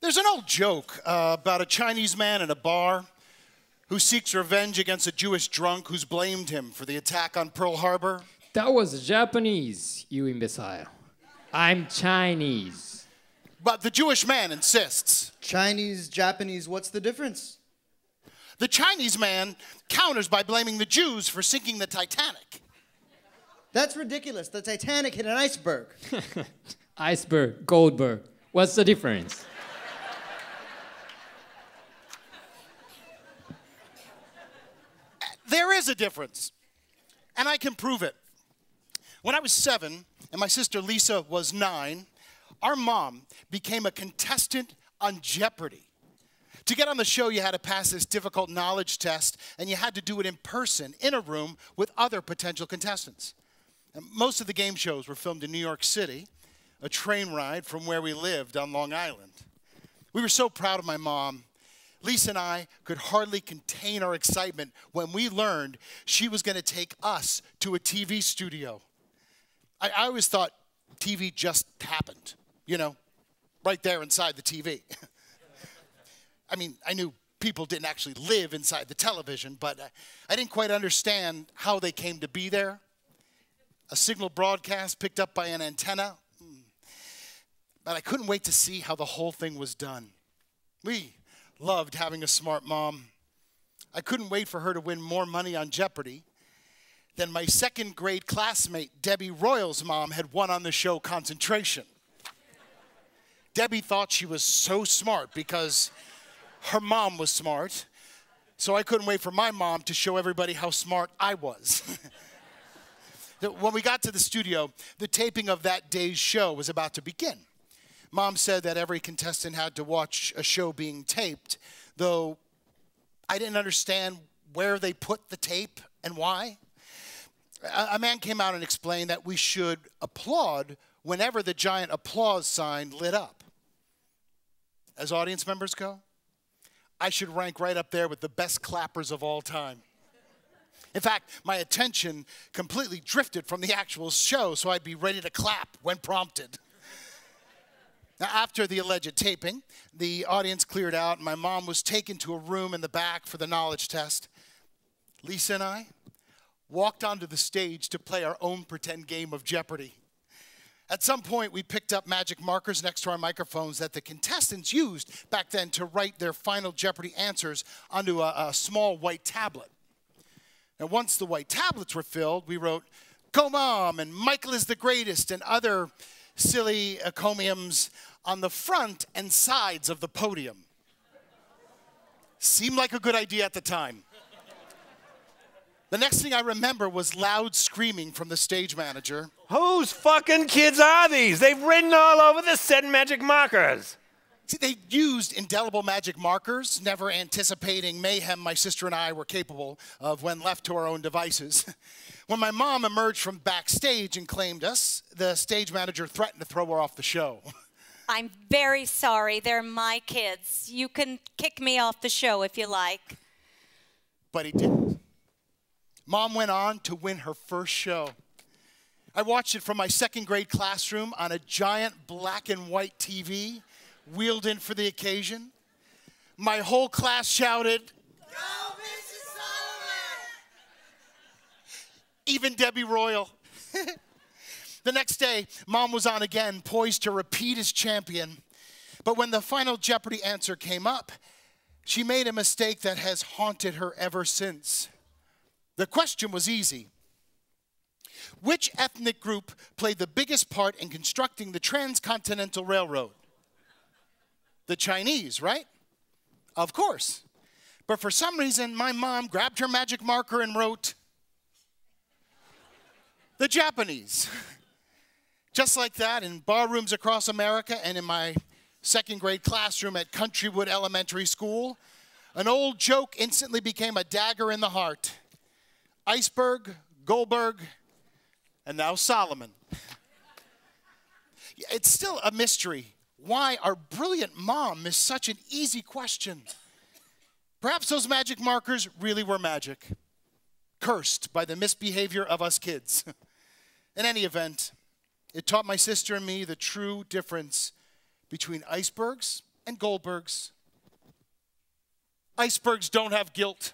There's an old joke uh, about a Chinese man in a bar who seeks revenge against a Jewish drunk who's blamed him for the attack on Pearl Harbor. That was Japanese, you imbecile. I'm Chinese. But the Jewish man insists. Chinese, Japanese, what's the difference? The Chinese man counters by blaming the Jews for sinking the Titanic. That's ridiculous. The Titanic hit an iceberg. Iceberg, Goldberg. What's the difference? There is a difference, and I can prove it. When I was seven and my sister Lisa was nine, our mom became a contestant on Jeopardy. To get on the show, you had to pass this difficult knowledge test, and you had to do it in person, in a room with other potential contestants. And most of the game shows were filmed in New York City, a train ride from where we lived on Long Island. We were so proud of my mom. Lisa and I could hardly contain our excitement when we learned she was going to take us to a TV studio. I, I always thought TV just happened, you know, right there inside the TV. I mean, I knew people didn't actually live inside the television, but I, didn't quite understand how they came to be there. A signal broadcast picked up by an antenna. Hmm. But I couldn't wait to see how the whole thing was done. We loved having a smart mom. I couldn't wait for her to win more money on Jeopardy than my second grade classmate, Debbie Royal's mom, had won on the show Concentration. Debbie thought she was so smart because her mom was smart, so I couldn't wait for my mom to show everybody how smart I was. when we got to the studio, the taping of that day's show was about to begin. Mom said that every contestant had to watch a show being taped, though I didn't understand where they put the tape and why. A, man came out and explained that we should applaud whenever the giant applause sign lit up. As audience members go, I should rank right up there with the best clappers of all time. In fact, my attention completely drifted from the actual show, so I'd be ready to clap when prompted. Now, after the alleged taping, the audience cleared out, and my mom was taken to a room in the back for the knowledge test. Lisa and I walked onto the stage to play our own pretend game of Jeopardy! At some point, we picked up magic markers next to our microphones that the contestants used back then to write their final Jeopardy answers onto a, a small white tablet. Now, once the white tablets were filled, we wrote, Go Mom and Michael is the greatest and other silly encomiums on the front and sides of the podium. Seemed like a good idea at the time. The next thing I remember was loud screaming from the stage manager. Whose fucking kids are these? They've written all over the set magic markers. See, they used indelible magic markers, never anticipating mayhem my sister and I were capable of when left to our own devices. when my mom emerged from backstage and claimed us, the stage manager threatened to throw her off the show. I'm very sorry. They're my kids. You can kick me off the show if you like. But he didn't. Mom went on to win her first show. I watched it from my second grade classroom on a giant black and white TV wheeled in for the occasion. My whole class shouted, Even Debbie Royal. the next day, mom was on again, poised to repeat as champion. But when the final Jeopardy answer came up, she made a mistake that has haunted her ever since. The question was easy. Which ethnic group played the biggest part in constructing the Transcontinental Railroad? The Chinese, right? Of course. But for some reason, my mom grabbed her magic marker and wrote, the Japanese. Just like that, in barrooms across America and in my second grade classroom at Countrywood Elementary School, an old joke instantly became a dagger in the heart. Iceberg, Goldberg, and now Solomon. It's still a mystery why our brilliant mom missed such an easy question. Perhaps those magic markers really were magic, cursed by the misbehavior of us kids. In any event, it taught my sister and me the true difference between icebergs and Goldbergs. Icebergs don't have guilt.